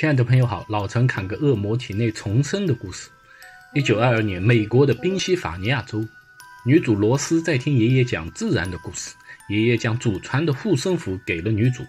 亲爱的朋友好，老陈侃个恶魔体内重生的故事。一九二二年，美国的宾夕法尼亚州，女主罗斯在听爷爷讲自然的故事。爷爷将祖传的护身符给了女主。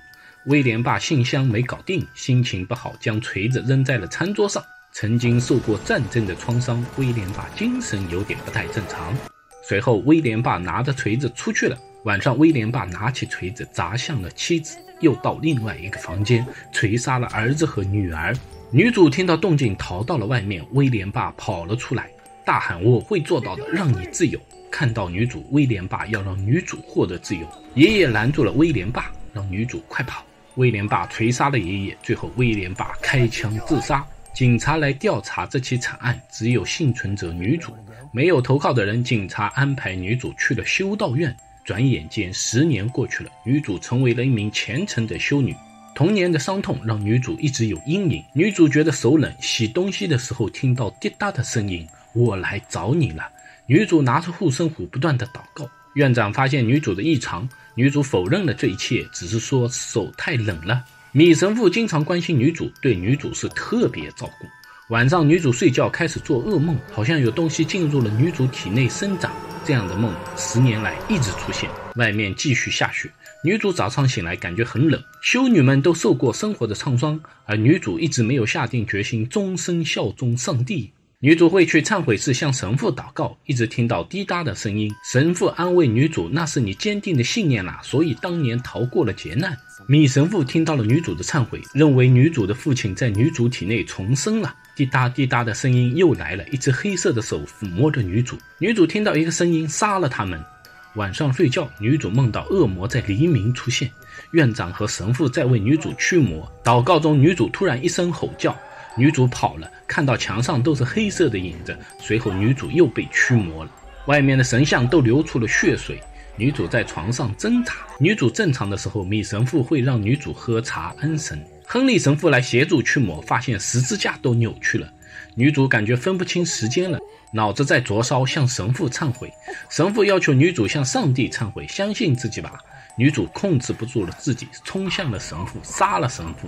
威廉爸信箱没搞定，心情不好，将锤子扔在了餐桌上。曾经受过战争的创伤，威廉爸精神有点不太正常。随后，威廉爸拿着锤子出去了。晚上，威廉爸拿起锤子砸向了妻子。又到另外一个房间，锤杀了儿子和女儿。女主听到动静，逃到了外面。威廉爸跑了出来，大喊：“我会做到的，让你自由！”看到女主，威廉爸要让女主获得自由。爷爷拦住了威廉爸，让女主快跑。威廉爸锤杀了爷爷，最后威廉爸开枪自杀。警察来调查这起惨案，只有幸存者女主，没有投靠的人。警察安排女主去了修道院。转眼间，十年过去了，女主成为了一名虔诚的修女。童年的伤痛让女主一直有阴影。女主觉得手冷，洗东西的时候听到滴答的声音，我来找你了。女主拿出护身符，不断的祷告。院长发现女主的异常，女主否认了这一切，只是说手太冷了。米神父经常关心女主，对女主是特别照顾。晚上，女主睡觉开始做噩梦，好像有东西进入了女主体内生长。这样的梦十年来一直出现。外面继续下雪，女主早上醒来感觉很冷。修女们都受过生活的创伤，而女主一直没有下定决心终身效忠上帝。女主会去忏悔室向神父祷告，一直听到滴答的声音。神父安慰女主：“那是你坚定的信念啦，所以当年逃过了劫难。”米神父听到了女主的忏悔，认为女主的父亲在女主体内重生了。滴答滴答的声音又来了，一只黑色的手抚摸着女主。女主听到一个声音，杀了他们。晚上睡觉，女主梦到恶魔在黎明出现，院长和神父在为女主驱魔。祷告中，女主突然一声吼叫，女主跑了，看到墙上都是黑色的影子。随后，女主又被驱魔了，外面的神像都流出了血水。女主在床上挣扎。女主正常的时候，米神父会让女主喝茶安神。亨利神父来协助驱魔，发现十字架都扭曲了。女主感觉分不清时间了，脑子在灼烧，向神父忏悔。神父要求女主向上帝忏悔，相信自己吧。女主控制不住了自己，冲向了神父，杀了神父。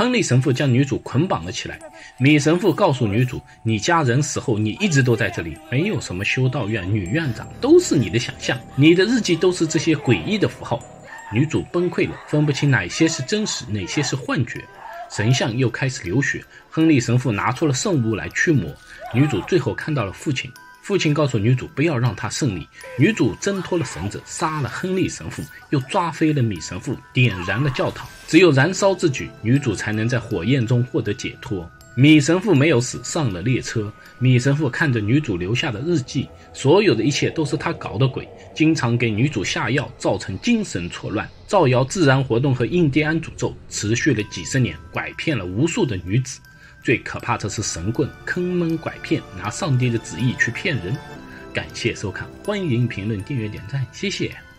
亨利神父将女主捆绑了起来。米神父告诉女主：“你家人死后，你一直都在这里，没有什么修道院女院长，都是你的想象。你的日记都是这些诡异的符号。”女主崩溃了，分不清哪些是真实，哪些是幻觉。神像又开始流血。亨利神父拿出了圣物来驱魔。女主最后看到了父亲。父亲告诉女主不要让他胜利。女主挣脱了绳子，杀了亨利神父，又抓飞了米神父，点燃了教堂。只有燃烧自己，女主才能在火焰中获得解脱。米神父没有死，上了列车。米神父看着女主留下的日记，所有的一切都是他搞的鬼，经常给女主下药，造成精神错乱，造谣自然活动和印第安诅咒，持续了几十年，拐骗了无数的女子。最可怕的是神棍坑蒙拐骗，拿上帝的旨意去骗人。感谢收看，欢迎评论、订阅、点赞，谢谢。